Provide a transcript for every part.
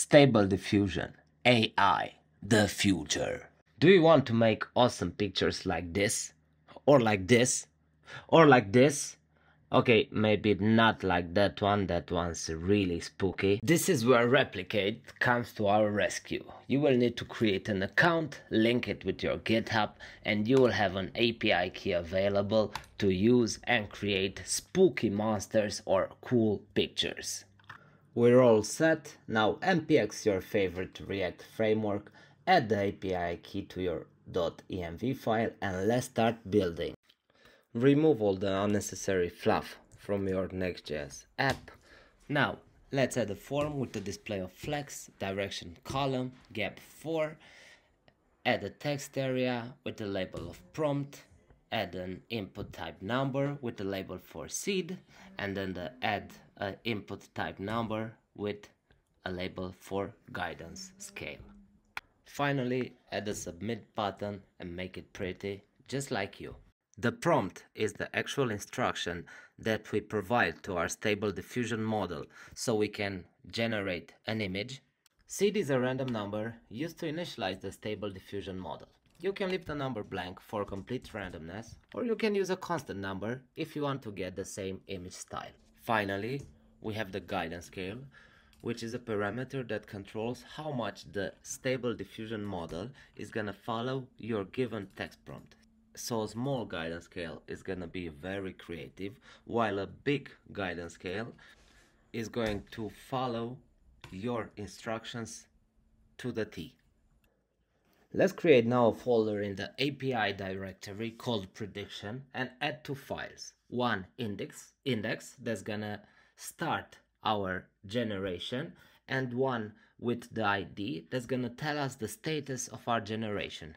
Stable Diffusion AI, the future. Do you want to make awesome pictures like this? Or like this? Or like this? Okay, maybe not like that one, that one's really spooky. This is where Replicate comes to our rescue. You will need to create an account, link it with your GitHub, and you will have an API key available to use and create spooky monsters or cool pictures. We're all set. Now npx your favorite React framework, add the API key to your .env file and let's start building. Remove all the unnecessary fluff from your Next.js app. Now let's add a form with the display of flex, direction column, gap 4, add a text area with the label of prompt, add an input type number with the label for seed and then the add an input type number with a label for guidance scale. Finally, add a submit button and make it pretty, just like you. The prompt is the actual instruction that we provide to our stable diffusion model so we can generate an image. Seed is a random number used to initialize the stable diffusion model. You can leave the number blank for complete randomness, or you can use a constant number if you want to get the same image style. Finally, we have the guidance scale, which is a parameter that controls how much the stable diffusion model is gonna follow your given text prompt. So a small guidance scale is gonna be very creative, while a big guidance scale is going to follow your instructions to the T. Let's create now a folder in the API directory called prediction and add two files. One index, index that's gonna start our generation and one with the ID that's gonna tell us the status of our generation.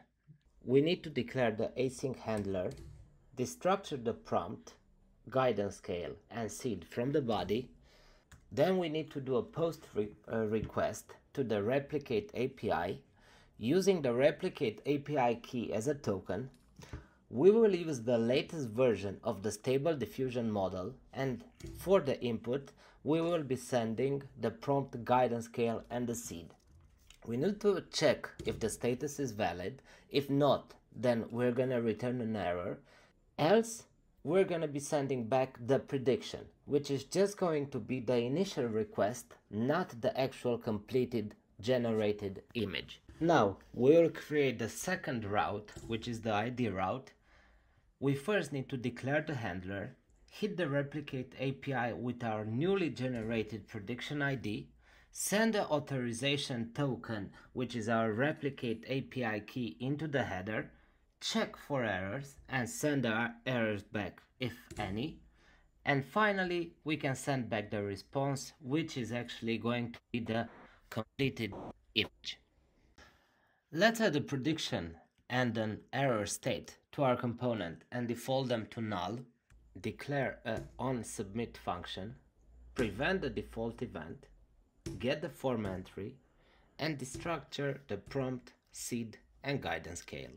We need to declare the async handler, destructure the prompt, guidance scale and seed from the body. Then we need to do a post re uh, request to the replicate API Using the replicate API key as a token, we will use the latest version of the stable diffusion model and for the input we will be sending the prompt guidance scale and the seed. We need to check if the status is valid. If not, then we're gonna return an error. Else, we're gonna be sending back the prediction, which is just going to be the initial request, not the actual completed generated image. Now we will create the second route, which is the ID route. We first need to declare the handler, hit the replicate API with our newly generated prediction ID, send the authorization token, which is our replicate API key into the header, check for errors and send our errors back if any. And finally, we can send back the response, which is actually going to be the completed image. Let's add a prediction and an error state to our component and default them to null. Declare a onSubmit function, prevent the default event, get the form entry, and destructure the prompt, seed, and guidance scale.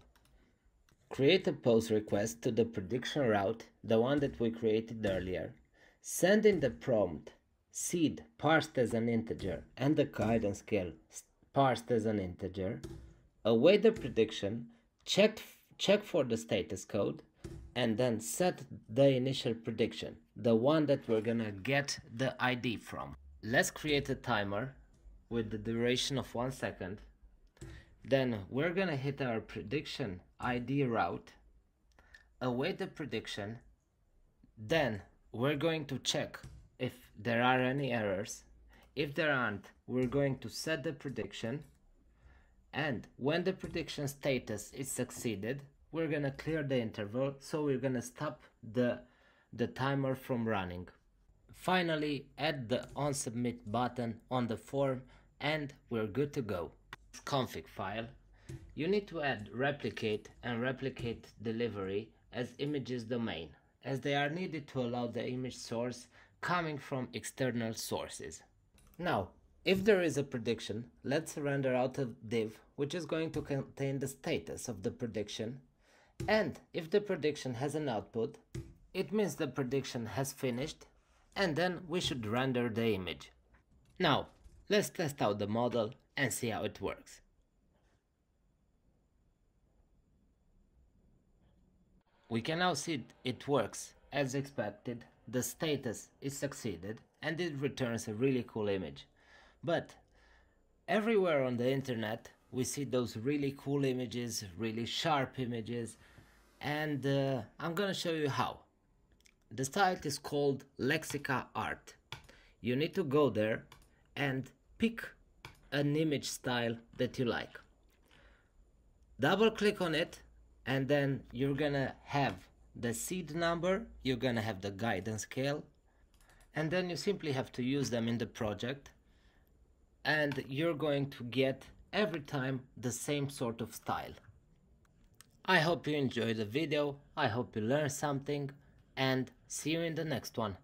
Create a post request to the prediction route, the one that we created earlier. Send in the prompt, seed parsed as an integer, and the guidance scale parsed as an integer await the prediction, check, check for the status code, and then set the initial prediction, the one that we're gonna get the ID from. Let's create a timer with the duration of one second. Then we're gonna hit our prediction ID route, await the prediction, then we're going to check if there are any errors. If there aren't, we're going to set the prediction and when the prediction status is succeeded, we're gonna clear the interval, so we're gonna stop the, the timer from running. Finally, add the onSubmit button on the form and we're good to go. Config file. You need to add replicate and replicate delivery as images domain, as they are needed to allow the image source coming from external sources. Now, if there is a prediction, let's render out a div which is going to contain the status of the prediction. And if the prediction has an output, it means the prediction has finished and then we should render the image. Now, let's test out the model and see how it works. We can now see it works as expected, the status is succeeded and it returns a really cool image. But everywhere on the internet we see those really cool images, really sharp images and uh, I'm gonna show you how. The site is called Lexica Art. You need to go there and pick an image style that you like. Double click on it and then you're gonna have the seed number, you're gonna have the guidance scale, and then you simply have to use them in the project and you're going to get every time the same sort of style. I hope you enjoyed the video, I hope you learned something and see you in the next one.